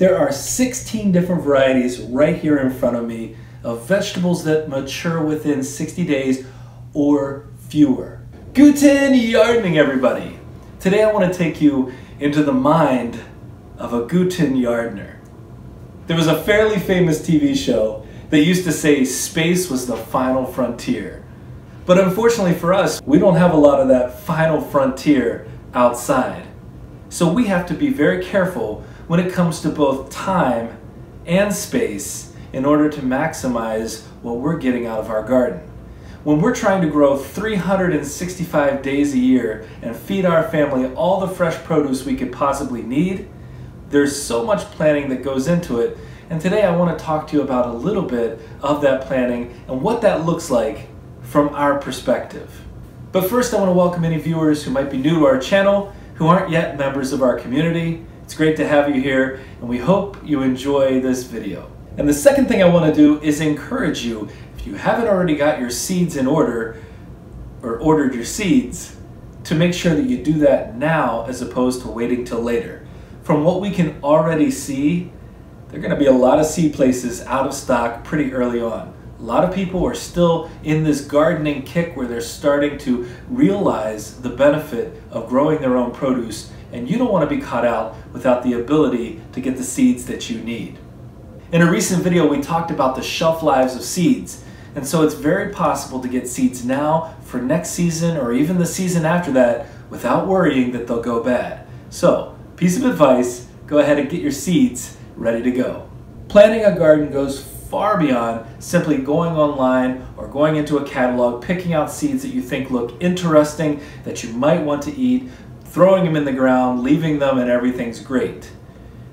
There are 16 different varieties right here in front of me of vegetables that mature within 60 days or fewer. Guten Gardening, everybody! Today I want to take you into the mind of a Guten Yardner. There was a fairly famous TV show that used to say space was the final frontier. But unfortunately for us, we don't have a lot of that final frontier outside. So we have to be very careful when it comes to both time and space in order to maximize what we're getting out of our garden. When we're trying to grow 365 days a year and feed our family all the fresh produce we could possibly need, there's so much planning that goes into it. And today I want to talk to you about a little bit of that planning and what that looks like from our perspective. But first I want to welcome any viewers who might be new to our channel, who aren't yet members of our community, it's great to have you here, and we hope you enjoy this video. And the second thing I want to do is encourage you, if you haven't already got your seeds in order, or ordered your seeds, to make sure that you do that now as opposed to waiting till later. From what we can already see, there are going to be a lot of seed places out of stock pretty early on. A lot of people are still in this gardening kick where they're starting to realize the benefit of growing their own produce and you don't want to be caught out without the ability to get the seeds that you need. In a recent video, we talked about the shelf lives of seeds, and so it's very possible to get seeds now for next season or even the season after that without worrying that they'll go bad. So, piece of advice, go ahead and get your seeds ready to go. Planting a garden goes far beyond simply going online or going into a catalog, picking out seeds that you think look interesting, that you might want to eat, throwing them in the ground, leaving them, and everything's great.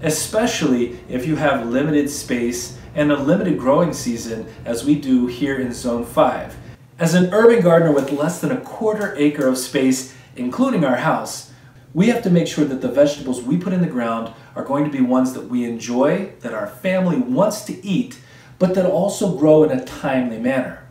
Especially if you have limited space and a limited growing season, as we do here in Zone 5. As an urban gardener with less than a quarter acre of space, including our house, we have to make sure that the vegetables we put in the ground are going to be ones that we enjoy, that our family wants to eat, but that also grow in a timely manner.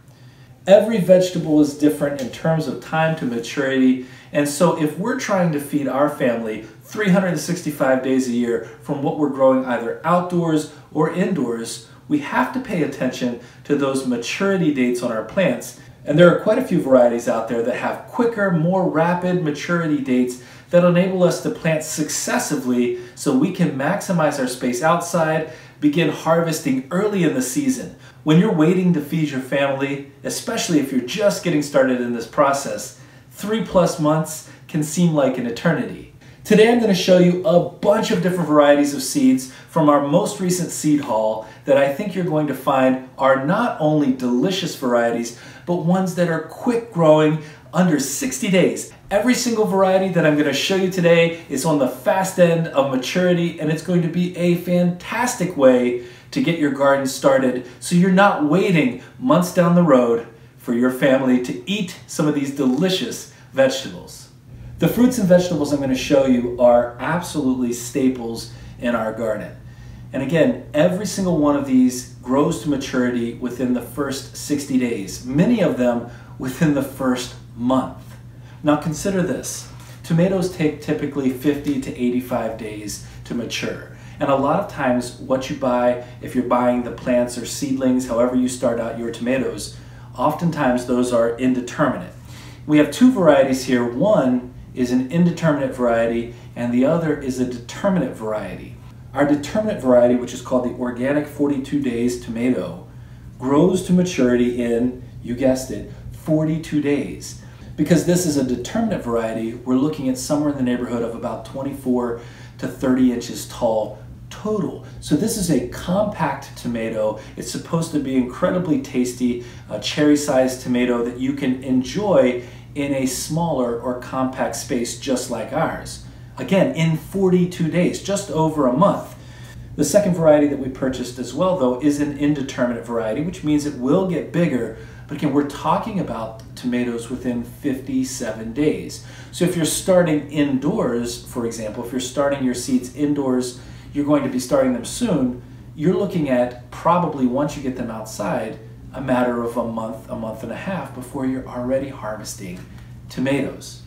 Every vegetable is different in terms of time to maturity, and so if we're trying to feed our family 365 days a year from what we're growing either outdoors or indoors, we have to pay attention to those maturity dates on our plants. And there are quite a few varieties out there that have quicker, more rapid maturity dates that enable us to plant successively so we can maximize our space outside begin harvesting early in the season. When you're waiting to feed your family, especially if you're just getting started in this process, three plus months can seem like an eternity. Today I'm going to show you a bunch of different varieties of seeds from our most recent seed haul that I think you're going to find are not only delicious varieties, but ones that are quick growing under 60 days. Every single variety that I'm going to show you today is on the fast end of maturity and it's going to be a fantastic way to get your garden started so you're not waiting months down the road for your family to eat some of these delicious vegetables. The fruits and vegetables I'm going to show you are absolutely staples in our garden. And again, every single one of these grows to maturity within the first 60 days, many of them within the first month. Now consider this. Tomatoes take typically 50 to 85 days to mature. And a lot of times what you buy, if you're buying the plants or seedlings, however you start out your tomatoes, oftentimes those are indeterminate. We have two varieties here. One is an indeterminate variety and the other is a determinate variety. Our determinate variety, which is called the organic 42 days tomato, grows to maturity in, you guessed it, 42 days. Because this is a determinate variety, we're looking at somewhere in the neighborhood of about 24 to 30 inches tall total. So this is a compact tomato. It's supposed to be incredibly tasty, a cherry-sized tomato that you can enjoy in a smaller or compact space just like ours. Again, in 42 days, just over a month. The second variety that we purchased as well, though, is an indeterminate variety, which means it will get bigger. But again, we're talking about tomatoes within 57 days. So if you're starting indoors, for example, if you're starting your seeds indoors, you're going to be starting them soon, you're looking at probably once you get them outside, a matter of a month, a month and a half before you're already harvesting tomatoes.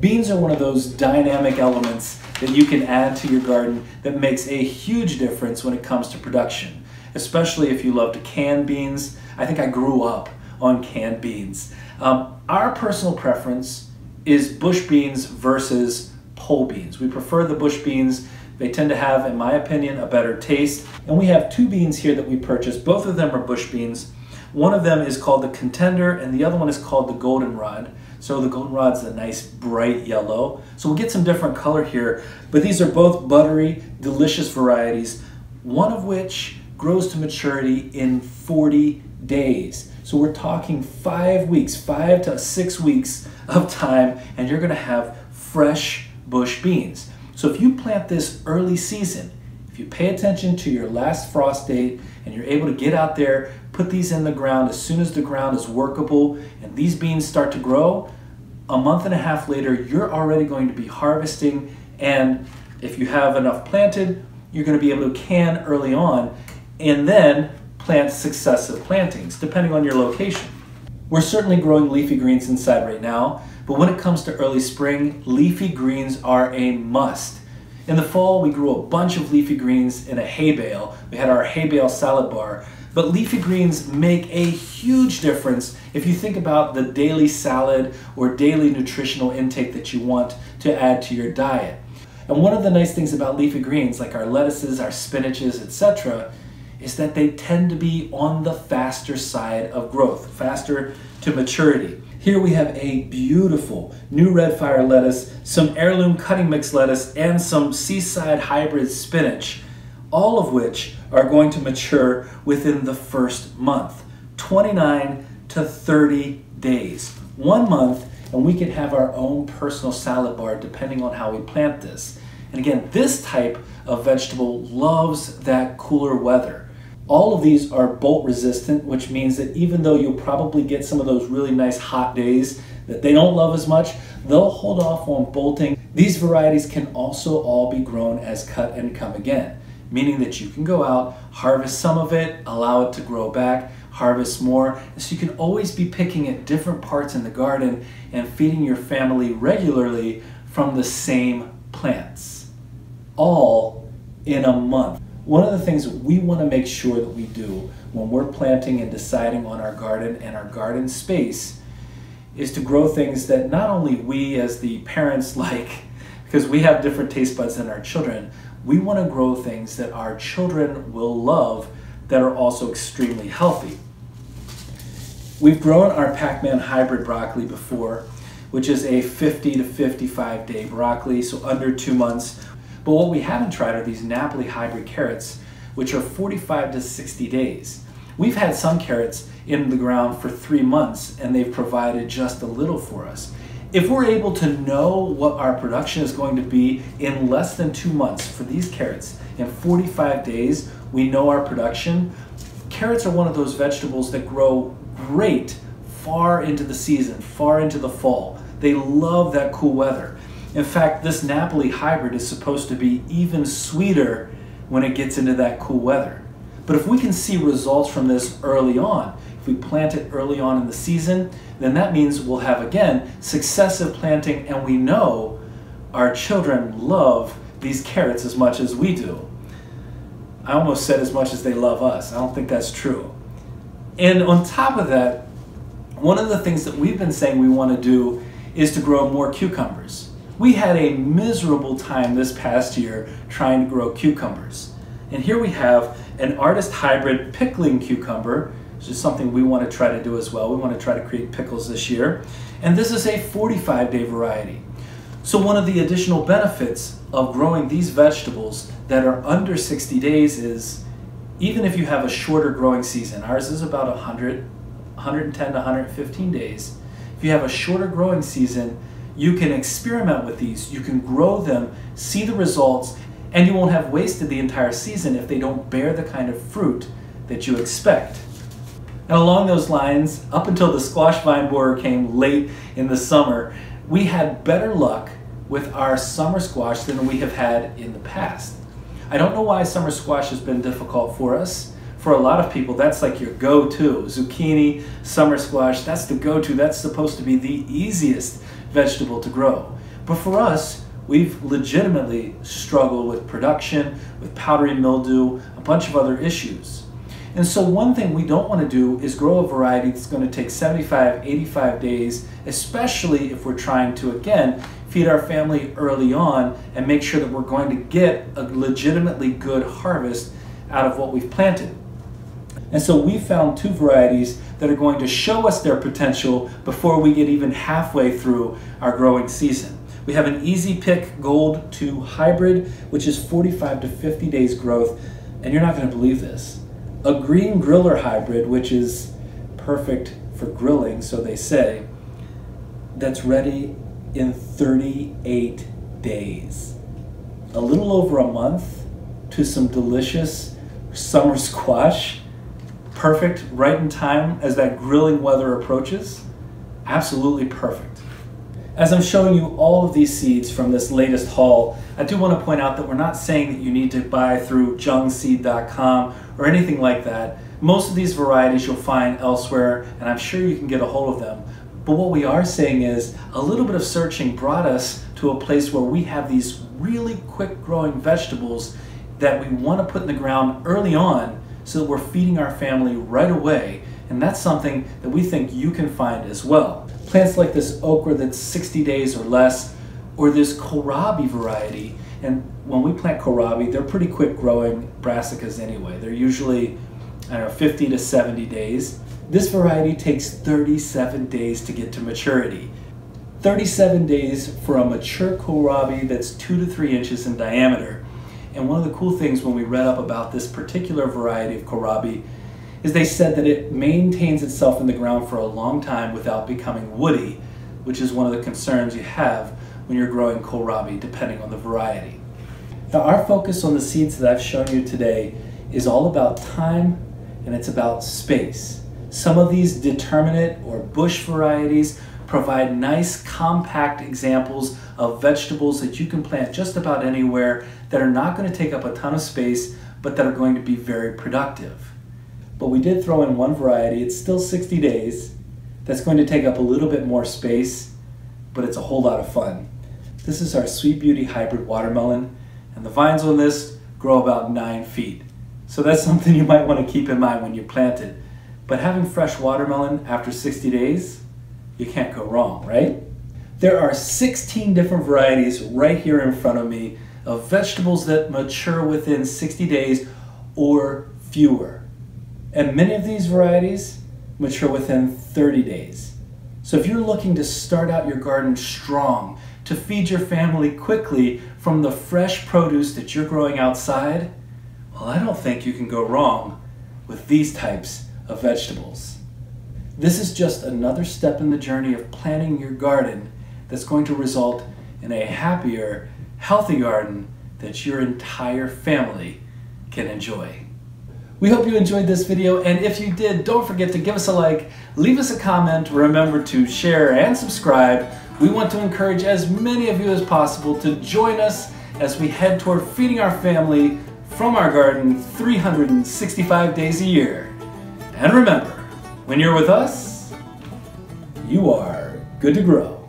Beans are one of those dynamic elements that you can add to your garden that makes a huge difference when it comes to production, especially if you love to can beans. I think I grew up on canned beans. Um, our personal preference is bush beans versus pole beans. We prefer the bush beans. They tend to have, in my opinion, a better taste. And we have two beans here that we purchased. Both of them are bush beans. One of them is called the Contender and the other one is called the Goldenrod. So the goldenrod's a nice bright yellow. So we'll get some different color here, but these are both buttery, delicious varieties, one of which grows to maturity in 40 days. So we're talking five weeks, five to six weeks of time, and you're gonna have fresh bush beans. So if you plant this early season, if you pay attention to your last frost date and you're able to get out there, put these in the ground as soon as the ground is workable and these beans start to grow, a month and a half later, you're already going to be harvesting. And if you have enough planted, you're going to be able to can early on and then plant successive plantings, depending on your location. We're certainly growing leafy greens inside right now, but when it comes to early spring, leafy greens are a must. In the fall, we grew a bunch of leafy greens in a hay bale. We had our hay bale salad bar. But leafy greens make a huge difference if you think about the daily salad or daily nutritional intake that you want to add to your diet. And one of the nice things about leafy greens, like our lettuces, our spinaches, etc., is that they tend to be on the faster side of growth, faster to maturity. Here we have a beautiful new red fire lettuce, some heirloom cutting mix lettuce, and some seaside hybrid spinach, all of which are going to mature within the first month 29 to 30 days. One month, and we can have our own personal salad bar depending on how we plant this. And again, this type of vegetable loves that cooler weather. All of these are bolt resistant, which means that even though you'll probably get some of those really nice hot days that they don't love as much, they'll hold off on bolting. These varieties can also all be grown as cut and come again, meaning that you can go out, harvest some of it, allow it to grow back, harvest more. So you can always be picking at different parts in the garden and feeding your family regularly from the same plants, all in a month. One of the things we want to make sure that we do when we're planting and deciding on our garden and our garden space is to grow things that not only we as the parents like, because we have different taste buds than our children, we want to grow things that our children will love that are also extremely healthy. We've grown our Pac-Man hybrid broccoli before, which is a 50 to 55 day broccoli, so under two months. But what we haven't tried are these Napoli hybrid carrots, which are 45 to 60 days. We've had some carrots in the ground for three months and they've provided just a little for us. If we're able to know what our production is going to be in less than two months for these carrots, in 45 days, we know our production. Carrots are one of those vegetables that grow great far into the season, far into the fall. They love that cool weather. In fact, this Napoli hybrid is supposed to be even sweeter when it gets into that cool weather. But if we can see results from this early on, if we plant it early on in the season, then that means we'll have again successive planting and we know our children love these carrots as much as we do. I almost said as much as they love us. I don't think that's true. And on top of that, one of the things that we've been saying we want to do is to grow more cucumbers. We had a miserable time this past year trying to grow cucumbers. And here we have an artist hybrid pickling cucumber, which is something we want to try to do as well. We want to try to create pickles this year. And this is a 45 day variety. So one of the additional benefits of growing these vegetables that are under 60 days is even if you have a shorter growing season, ours is about 100, 110 to 115 days. If you have a shorter growing season, you can experiment with these, you can grow them, see the results, and you won't have wasted the entire season if they don't bear the kind of fruit that you expect. And along those lines, up until the squash vine borer came late in the summer, we had better luck with our summer squash than we have had in the past. I don't know why summer squash has been difficult for us. For a lot of people, that's like your go-to. Zucchini, summer squash, that's the go-to. That's supposed to be the easiest vegetable to grow. But for us, we've legitimately struggled with production, with powdery mildew, a bunch of other issues. And so one thing we don't want to do is grow a variety that's going to take 75, 85 days, especially if we're trying to, again, feed our family early on and make sure that we're going to get a legitimately good harvest out of what we've planted. And so we found two varieties that are going to show us their potential before we get even halfway through our growing season. We have an Easy Pick Gold 2 hybrid, which is 45 to 50 days growth, and you're not going to believe this. A Green Griller hybrid, which is perfect for grilling, so they say, that's ready in 38 days. A little over a month to some delicious summer squash perfect right in time as that grilling weather approaches? Absolutely perfect. As I'm showing you all of these seeds from this latest haul, I do want to point out that we're not saying that you need to buy through jungseed.com or anything like that. Most of these varieties you'll find elsewhere, and I'm sure you can get a hold of them. But what we are saying is a little bit of searching brought us to a place where we have these really quick growing vegetables that we want to put in the ground early on so that we're feeding our family right away. And that's something that we think you can find as well. Plants like this okra that's 60 days or less, or this kohlrabi variety. And when we plant kohlrabi, they're pretty quick growing brassicas anyway. They're usually, I don't know, 50 to 70 days. This variety takes 37 days to get to maturity. 37 days for a mature kohlrabi that's two to three inches in diameter. And one of the cool things when we read up about this particular variety of kohlrabi is they said that it maintains itself in the ground for a long time without becoming woody, which is one of the concerns you have when you're growing kohlrabi, depending on the variety. Now, our focus on the seeds that I've shown you today is all about time and it's about space. Some of these determinate or bush varieties provide nice compact examples of vegetables that you can plant just about anywhere that are not going to take up a ton of space but that are going to be very productive. But we did throw in one variety, it's still 60 days, that's going to take up a little bit more space, but it's a whole lot of fun. This is our Sweet Beauty Hybrid Watermelon, and the vines on this grow about 9 feet. So that's something you might want to keep in mind when you plant it. But having fresh watermelon after 60 days, you can't go wrong, right? There are 16 different varieties right here in front of me of vegetables that mature within 60 days or fewer. And many of these varieties mature within 30 days. So if you're looking to start out your garden strong, to feed your family quickly from the fresh produce that you're growing outside, well, I don't think you can go wrong with these types of vegetables. This is just another step in the journey of planting your garden that's going to result in a happier, healthy garden that your entire family can enjoy. We hope you enjoyed this video, and if you did, don't forget to give us a like, leave us a comment, remember to share and subscribe. We want to encourage as many of you as possible to join us as we head toward feeding our family from our garden 365 days a year. And remember, when you're with us, you are good to grow.